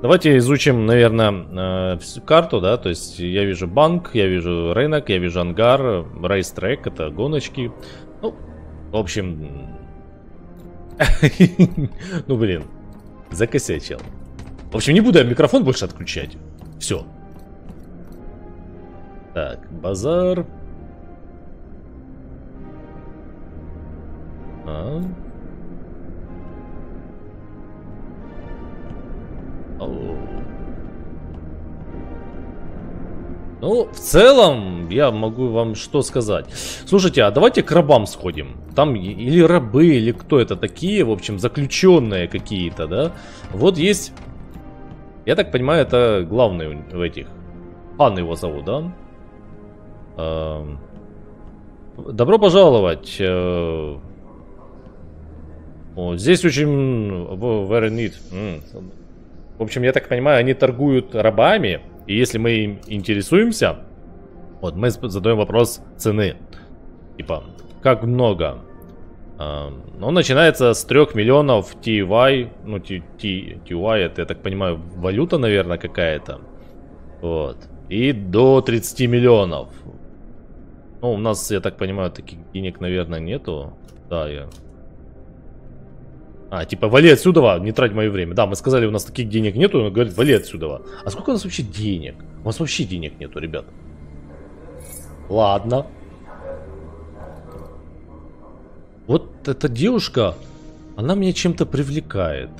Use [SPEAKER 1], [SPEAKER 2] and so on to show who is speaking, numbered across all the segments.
[SPEAKER 1] Давайте изучим, наверное, всю карту, да, то есть я вижу банк, я вижу рынок, я вижу ангар, рейс-трек, это гоночки. Ну, в общем... Ну, блин, закосячил. В общем, не буду я микрофон больше отключать. Все. Так, базар. Ну, в целом, я могу вам что сказать. Слушайте, а давайте к рабам сходим. Там или рабы, или кто это такие, в общем, заключенные какие-то, да? Вот есть... Я так понимаю, это главный в этих. Хан его зовут, да? Эм... Добро пожаловать. Э, вот, здесь очень... Very neat. В общем, я так понимаю, они торгуют рабами. И если мы им интересуемся, вот мы задаем вопрос цены. Типа, как много? Он начинается с 3 миллионов TY. Ну, TY, это, я так понимаю, валюта, наверное, какая-то. Вот. И до 30 миллионов. Ну, у нас, я так понимаю, таких денег, наверное, нету. Да, я а, типа, вали отсюда, не трать мое время. Да, мы сказали, у нас таких денег нету, он говорит, вали отсюда. А сколько у нас вообще денег? У нас вообще денег нету, ребят. Ладно. Вот эта девушка, она меня чем-то привлекает.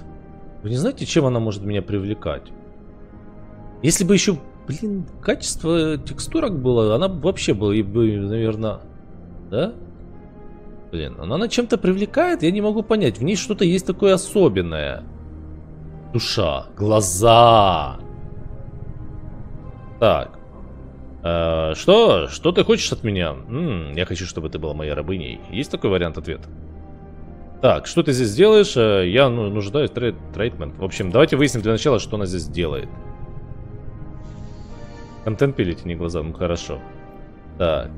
[SPEAKER 1] Вы не знаете, чем она может меня привлекать? Если бы еще, блин, качество текстурок было, она вообще была, бы, наверное, да? Блин, она на чем-то привлекает, я не могу понять. В ней что-то есть такое особенное. Душа, глаза. Так. Э, что? Что ты хочешь от меня? М -м, я хочу, чтобы ты была моей рабыней. Есть такой вариант ответа? Так, что ты здесь делаешь? Э, я ну, нуждаюсь в трейд, трейдмент. В общем, давайте выясним для начала, что она здесь делает. Контент пилите, не глаза. Ну, хорошо. Так.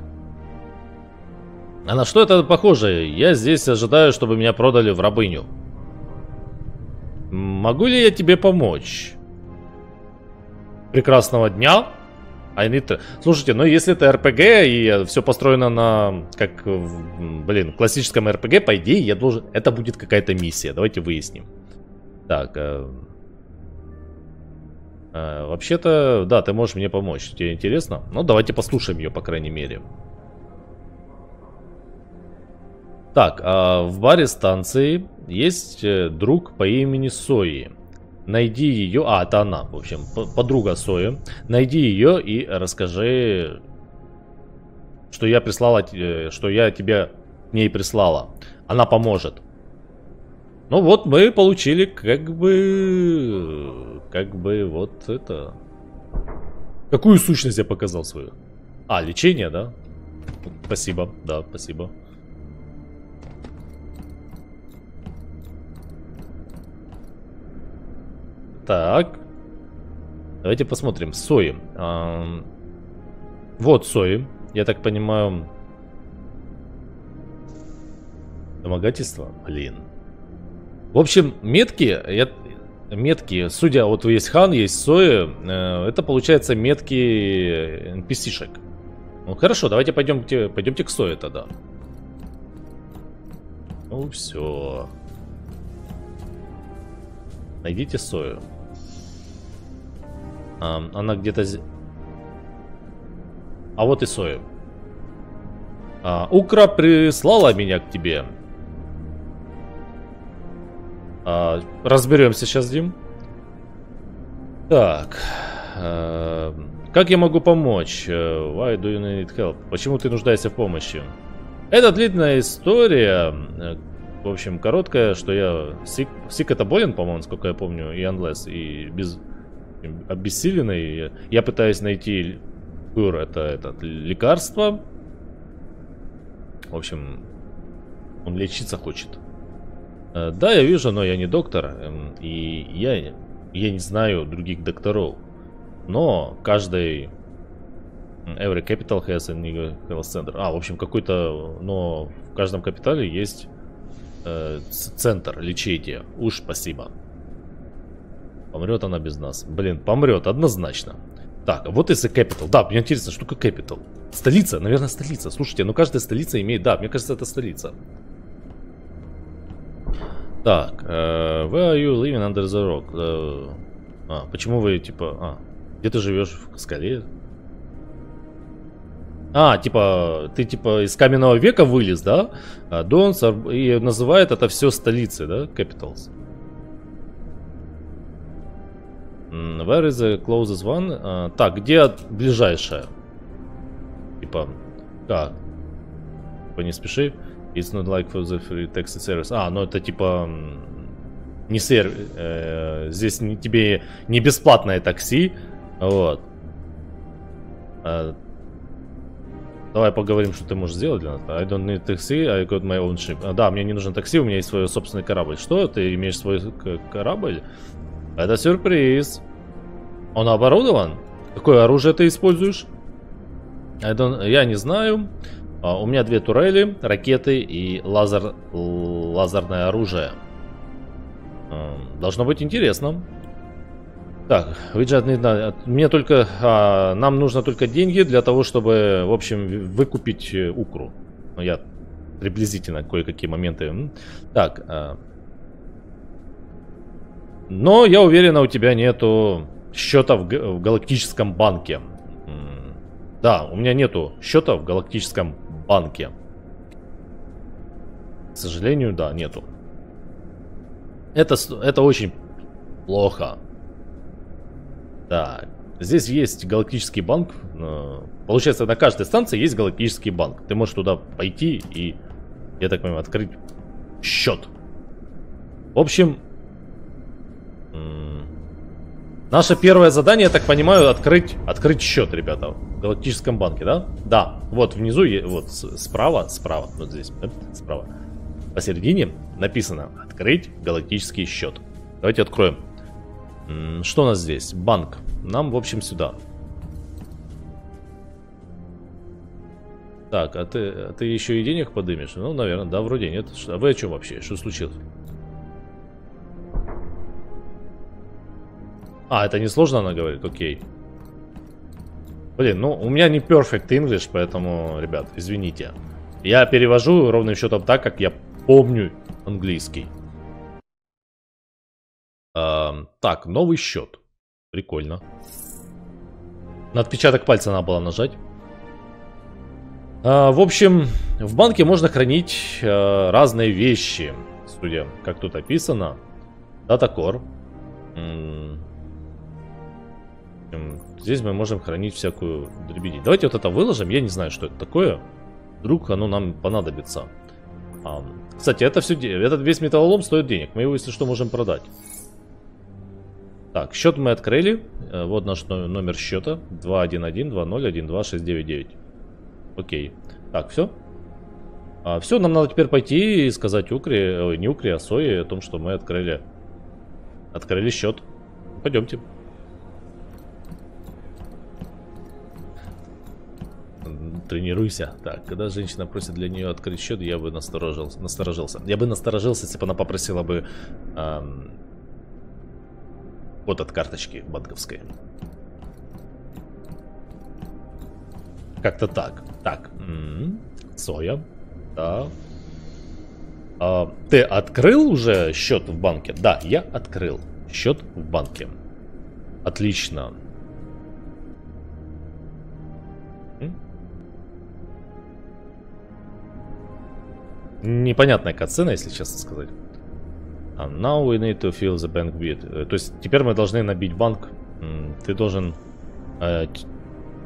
[SPEAKER 1] А на что это похоже? Я здесь ожидаю, чтобы меня продали в рабыню. Могу ли я тебе помочь? Прекрасного дня. To... Слушайте, ну если это РПГ и все построено на, как, блин, классическом РПГ, по идее, я должен... Это будет какая-то миссия. Давайте выясним. Так, э... Э, вообще-то, да, ты можешь мне помочь. Тебе интересно? Ну, давайте послушаем ее, по крайней мере. Так, а в баре станции есть э, друг по имени Сои. Найди ее, а это она, в общем, подруга Сои. Найди ее и расскажи, что я прислала, э, что я тебе ней прислала. Она поможет. Ну вот мы получили как бы, как бы вот это. Какую сущность я показал свою? А, лечение, да? Спасибо, да, спасибо. Так. Давайте посмотрим. Сои. А, вот сои. Я так понимаю... Домогательство? Блин. В общем, метки... Я, метки, судя, вот есть хан, есть сои, э, это получается метки NPC-шек. Ну хорошо, давайте пойдемте, пойдемте к сое тогда. Ну все. Найдите сою. Она где-то... А вот и Сою. А, Укра прислала меня к тебе. А, разберемся сейчас, Дим. Так. А, как я могу помочь? Why do you need help? Почему ты нуждаешься в помощи? Это длинная история. В общем, короткая, что я... Сик, Сик это болен, по-моему, сколько я помню, и Unless, и без обессиленный. Я пытаюсь найти кур, это, это лекарство. В общем, он лечиться хочет. Э, да, я вижу, но я не доктор. Эм, и я, я не знаю других докторов. Но каждый... Every capital has a health center. А, в общем, какой-то... Но в каждом капитале есть э, центр лечения. Уж спасибо. Помрет она без нас. Блин, помрет, однозначно. Так, вот из Capital. Да, мне интересно, что такое Capital? Столица, наверное, столица. Слушайте, ну каждая столица имеет... Да, мне кажется, это столица. Так, uh, where are you living under the rock? Uh, а, почему вы, типа... А, где ты живешь? В скале? А, типа, ты типа из каменного века вылез, да? А, Донс и называет это все столицей, да? Capitals. Where is the closest one? А, так, где ближайшая? Типа, как? Типа, не спеши. It's not like for the free taxi service. А, ну это типа не сервис. Э, здесь не, тебе не бесплатное такси. Вот. А, давай поговорим, что ты можешь сделать для нас. I don't need taxi, I got my own ship. А, да, мне не нужен такси, у меня есть свой собственный корабль. Что? Ты имеешь свой корабль? Это сюрприз. Он оборудован? Какое оружие ты используешь? Я не знаю. А, у меня две турели, ракеты и лазер, лазерное оружие. А, должно быть интересно. Так, виджет не надо. Мне только... А, нам нужно только деньги для того, чтобы, в общем, выкупить э, укру. Ну, я приблизительно кое-какие моменты... Так, а, но я уверен, у тебя нету счета в, в галактическом банке. Да, у меня нету счета в галактическом банке. К сожалению, да, нету. Это, это очень плохо. Так, здесь есть галактический банк. Получается, на каждой станции есть галактический банк. Ты можешь туда пойти и, я так понимаю, открыть счет. В общем, Наше первое задание, я так понимаю, открыть, открыть счет, ребята, в Галактическом банке, да? Да, вот внизу, вот справа, справа, вот здесь, справа, посередине написано «Открыть галактический счет». Давайте откроем. Что у нас здесь? Банк. Нам, в общем, сюда. Так, а ты, а ты еще и денег подымешь? Ну, наверное, да, вроде нет. А вы о чем вообще? Что случилось? А, это не сложно она говорит? Окей. Блин, ну у меня не perfect English, поэтому, ребят, извините. Я перевожу ровным счетом так, как я помню английский. А, так, новый счет. Прикольно. На отпечаток пальца надо было нажать. А, в общем, в банке можно хранить а, разные вещи. Судя, как тут описано. Датакор. Здесь мы можем хранить всякую дребедень. Давайте вот это выложим. Я не знаю, что это такое. Вдруг оно нам понадобится. А, кстати, это все, этот весь металлолом стоит денег. Мы его, если что, можем продать. Так, счет мы открыли. Э, вот наш номер счета. 211-2012-699. Окей. Так, все. А, все, нам надо теперь пойти и сказать Укре, ой, не Укре, а Сое о том, что мы открыли, открыли счет. Пойдемте. Тренируйся. Так, когда женщина просит для нее открыть счет, я бы насторожился. насторожился. Я бы насторожился, если бы она попросила бы эм, код от карточки банковской. Как-то так. Так. М -м, Соя. Да. А, ты открыл уже счет в банке? Да, я открыл счет в банке. Отлично. Непонятная катсцена, если честно сказать. Uh, now we need to fill the bank bid. Э, то есть теперь мы должны набить банк. Ты должен э,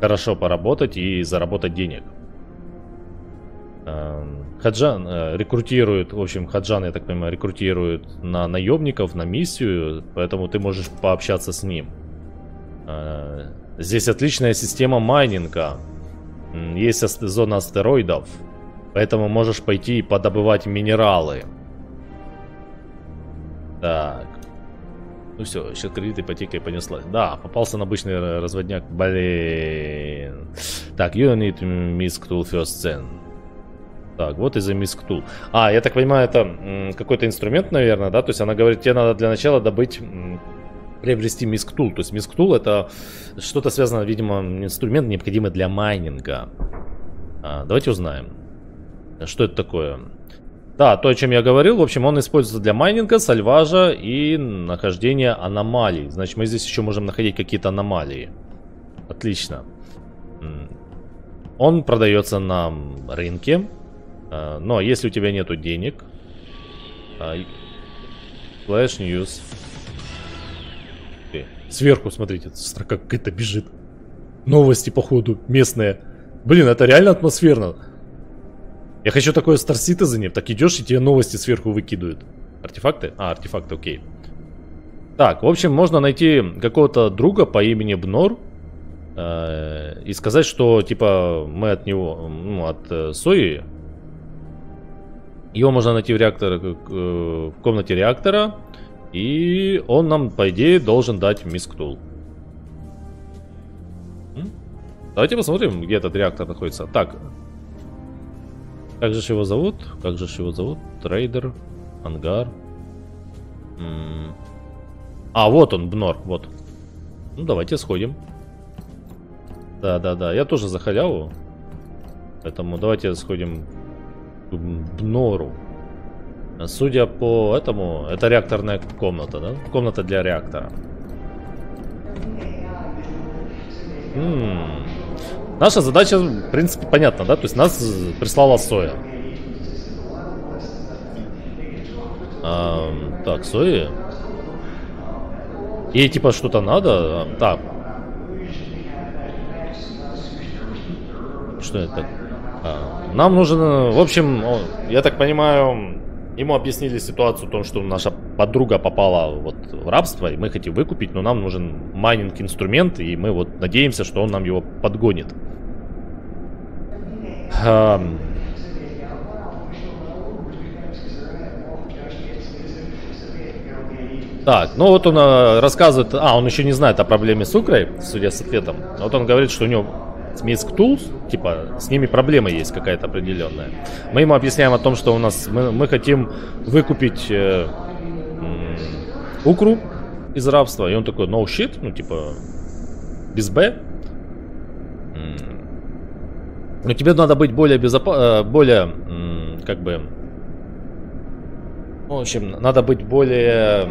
[SPEAKER 1] хорошо поработать и заработать денег. Э, Хаджан э, рекрутирует, в общем, Хаджан, я так понимаю, рекрутирует на наемников, на миссию, поэтому ты можешь пообщаться с ним. Э, здесь отличная система майнинга. Есть зона астероидов. Поэтому можешь пойти и подобывать минералы. Так. Ну все, сейчас кредит ипотека понеслась. Да, попался на обычный разводняк. Блин. Так, you need misc tool first then. Так, вот и за misc tool. А, я так понимаю, это какой-то инструмент, наверное, да? То есть она говорит, тебе надо для начала добыть приобрести мисктул. То есть мисктул это что-то связано, видимо, инструмент необходимый для майнинга. А, давайте узнаем, что это такое. Да, то, о чем я говорил, в общем, он используется для майнинга, сальважа и нахождения аномалий. Значит, мы здесь еще можем находить какие-то аномалии. Отлично. Он продается на рынке. А, но если у тебя нету денег... А, Flash News. Сверху, смотрите, строка какая-то бежит. Новости, походу, местные. Блин, это реально атмосферно. Я хочу такое Star Citizen. Так идешь, и тебе новости сверху выкидывают. Артефакты? А, артефакты, окей. Так, в общем, можно найти какого-то друга по имени Бнор. Э, и сказать, что, типа, мы от него, ну, от э, Сои. Его можно найти в реактор, э, в комнате реактора. И он нам, по идее, должен дать мисктул. Давайте посмотрим, где этот реактор находится. Так. Как же его зовут? Как же его зовут? Трейдер. Ангар. М -м а, вот он, Бнор, вот. Ну, давайте сходим. Да-да-да, я тоже за халяву. Поэтому давайте сходим к Бнору. Судя по этому, это реакторная комната, да? Комната для реактора. М. Наша задача, в принципе, понятна, да? То есть нас прислала Соя. А, так, Сои. Ей типа что-то надо. Так. Что это? А, нам нужен, в общем, я так понимаю, Ему объяснили ситуацию о том, что наша подруга попала вот в рабство, и мы хотим выкупить, но нам нужен майнинг-инструмент, и мы вот надеемся, что он нам его подгонит. Um... Так, ну вот он э, рассказывает, а, он еще не знает о проблеме с Укрой, судя с ответом. Вот он говорит, что у него с Misk Tools, типа, с ними проблема есть какая-то определенная. Мы ему объясняем о том, что у нас, мы, мы хотим выкупить э, э, Укру из рабства, и он такой, no shit, ну, типа, без Б. Но тебе надо быть более безопасным, э, более, как бы, в общем, надо быть более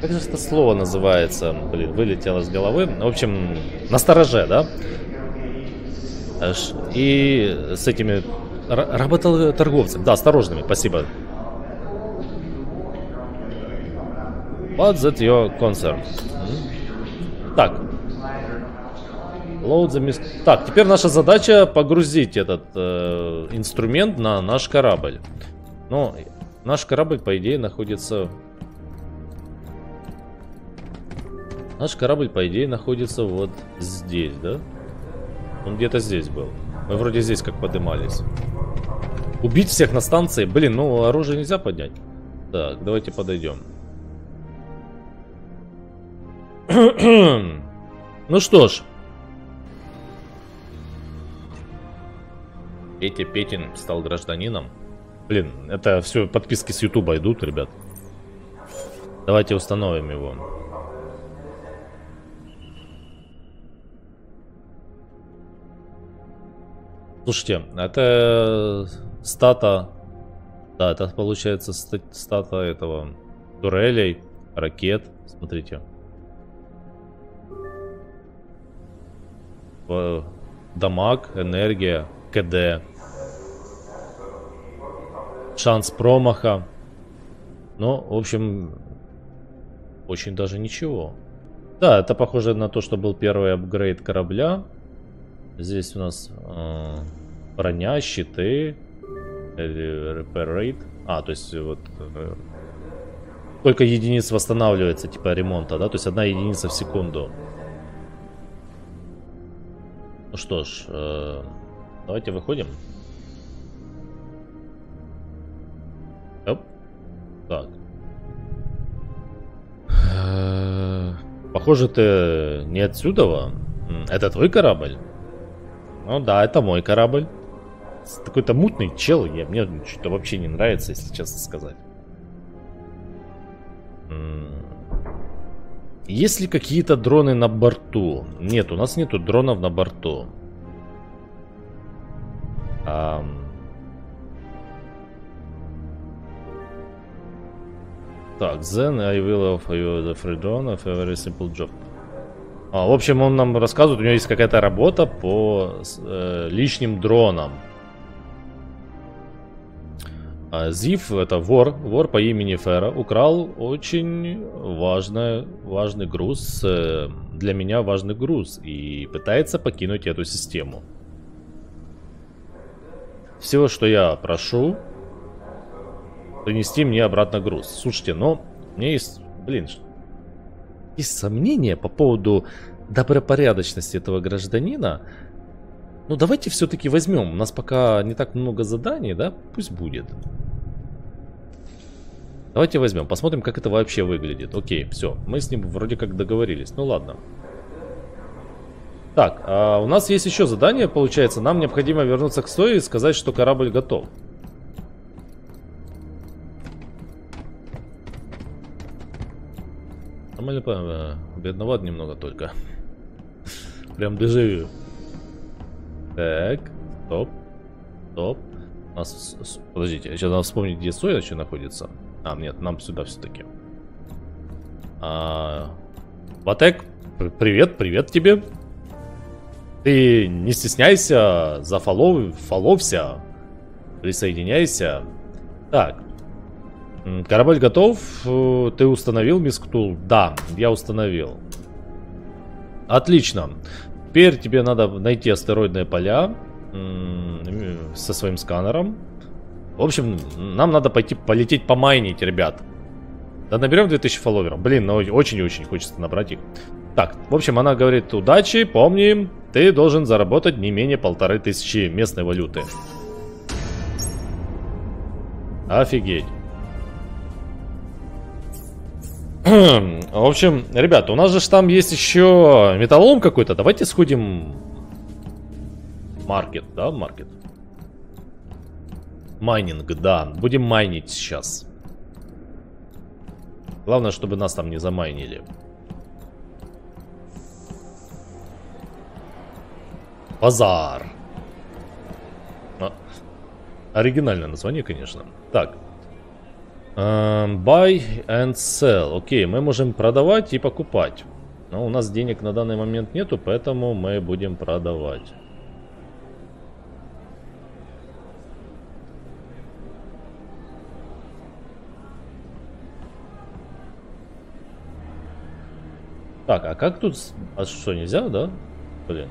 [SPEAKER 1] как же это слово называется? Блин, вылетело с головы. В общем, настороже, да? И с этими работорговцами. Да, осторожными, спасибо. What's that your concern? Так. Load the mist... Так, теперь наша задача погрузить этот э, инструмент на наш корабль. Но наш корабль, по идее, находится... Наш корабль, по идее, находится вот здесь, да? Он где-то здесь был. Мы вроде здесь как подымались. Убить всех на станции? Блин, ну оружие нельзя поднять. Так, давайте подойдем. ну что ж. Петя Петин стал гражданином. Блин, это все подписки с Ютуба идут, ребят. Давайте установим его. Слушайте, это стата... Да, это получается стата этого турелей, ракет. Смотрите. Дамаг, энергия, КД. Шанс промаха. Ну, в общем, очень даже ничего. Да, это похоже на то, что был первый апгрейд корабля. Здесь у нас э, броня, щиты, repair rate. А, то есть вот э, только единиц восстанавливается, типа ремонта, да? То есть одна единица в секунду. Ну что ж, э, давайте выходим. Оп. Так. Э, похоже, ты не отсюда. Это твой корабль? Ну да, это мой корабль. Такой-то мутный чел, я, мне что-то вообще не нравится, если честно сказать. Есть ли какие-то дроны на борту? Нет, у нас нету дронов на борту. Um... Так, then I will offer you the free drone of a very simple job. А, в общем, он нам рассказывает, у него есть какая-то работа по э, лишним дронам. А Зив, это вор, вор по имени Фера, украл очень важный, важный груз, э, для меня важный груз, и пытается покинуть эту систему. Все, что я прошу, принести мне обратно груз. Слушайте, но у меня есть, блин, есть сомнения по поводу добропорядочности этого гражданина. Ну, давайте все-таки возьмем. У нас пока не так много заданий, да? Пусть будет. Давайте возьмем, посмотрим, как это вообще выглядит. Окей, все, мы с ним вроде как договорились. Ну ладно. Так, а у нас есть еще задание, получается. Нам необходимо вернуться к стое и сказать, что корабль готов. Нормально, э, бедноват немного только. Прям дежавю. Так, стоп, стоп. Нас, подождите, сейчас надо вспомнить, где Соя еще находится. А, нет, нам сюда все-таки. А, Ватек, привет, привет тебе. Ты не стесняйся, зафолов, фоловся, присоединяйся. Так, Корабль готов. Э, ты установил Мисктул? Да, я установил. Отлично. Теперь тебе надо найти астероидные поля со своим сканером. В общем, нам надо пойти полететь помайнить, ребят. Да наберем 2000 фолловеров. Блин, ну очень-очень хочется набрать их. Так, в общем, она говорит, удачи, помни, ты должен заработать не менее полторы тысячи местной валюты. Офигеть. В общем, ребята, у нас же там есть еще металлолом какой-то. Давайте сходим... Маркет, да, маркет? Майнинг, да. Будем майнить сейчас. Главное, чтобы нас там не замайнили. Базар. А, оригинальное название, конечно. Так. Um, buy and sell. Окей, мы можем продавать и покупать. Но у нас денег на данный момент нету, поэтому мы будем продавать. Так, а как тут... А что, нельзя, да? Блин.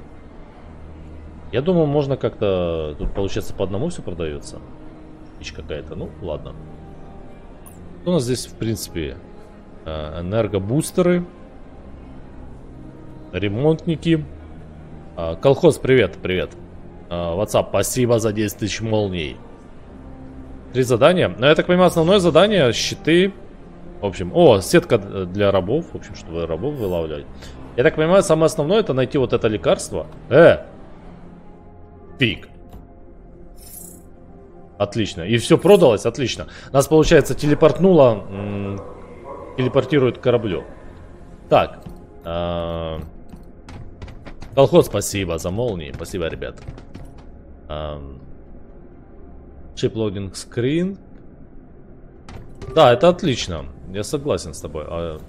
[SPEAKER 1] Я думаю, можно как-то... Тут, получается, по одному все продается. Вещь какая-то. Ну, ладно. У нас здесь, в принципе, э, энергобустеры, ремонтники. А, колхоз, привет, привет. А, WhatsApp, спасибо за 10 тысяч молний. Три задания. Но ну, я так понимаю, основное задание щиты. В общем, о, сетка для рабов. В общем, чтобы рабов вылавливать. Я так понимаю, самое основное это найти вот это лекарство. Э! Фиг. Отлично. И все продалось, отлично. Нас, получается, телепортнуло, телепортирует к кораблю. Так. Э Колхоз, спасибо за молнии. Спасибо, ребят. Чип логинг скрин. Да, это отлично. Я согласен с тобой. А...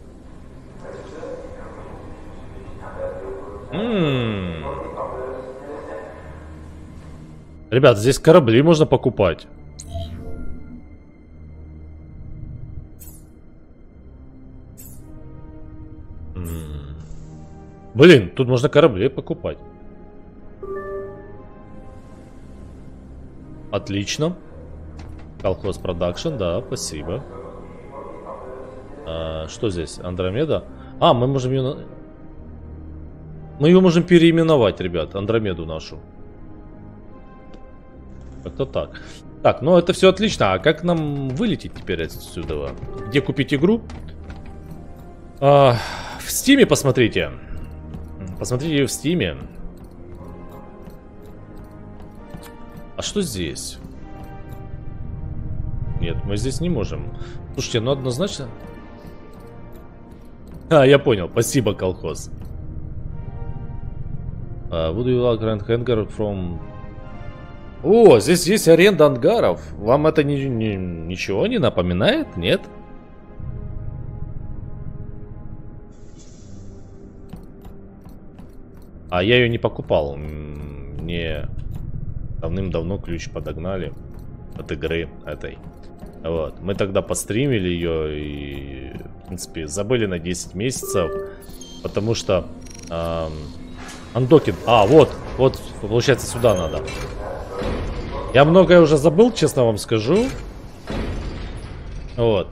[SPEAKER 1] Ребят, здесь корабли можно покупать. Блин, тут можно корабли покупать. Отлично. Колхоз продакшн, да, спасибо. А, что здесь? Андромеда? А, мы можем ее... Мы ее можем переименовать, ребят, Андромеду нашу. Как-то так. Так, ну это все отлично. А как нам вылететь теперь отсюда? Где купить игру? А, в Стиме посмотрите. Посмотрите в Стиме. А что здесь? Нет, мы здесь не можем. Слушайте, ну однозначно... А, я понял. Спасибо, колхоз. Uh, would you like rent hangar from... О, здесь есть аренда ангаров. Вам это ни, ни, ничего не напоминает? Нет? А я ее не покупал. Мне давным-давно ключ подогнали от игры этой. Вот. Мы тогда постримили ее и, в принципе, забыли на 10 месяцев. Потому что... Эм, андокин... А, вот. Вот, получается, сюда надо. Я многое уже забыл, честно вам скажу. Вот.